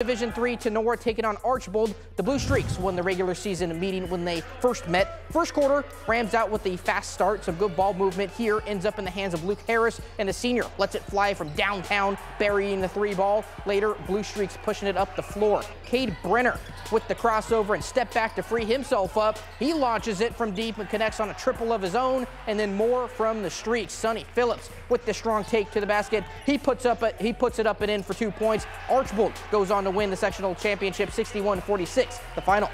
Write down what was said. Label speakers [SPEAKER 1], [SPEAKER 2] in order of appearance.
[SPEAKER 1] Division 3 Tinora taking on Archbold. The Blue Streaks won the regular season meeting when they first met. First quarter, Rams out with the fast start. Some good ball movement here. Ends up in the hands of Luke Harris, and the senior lets it fly from downtown, burying the three ball. Later, Blue Streaks pushing it up the floor. Cade Brenner with the crossover and step back to free himself up. He launches it from deep and connects on a triple of his own, and then more from the Streaks. Sonny Phillips with the strong take to the basket. He puts up a, he puts it up and in for two points. Archbold goes on to win the sectional championship 61-46, the final.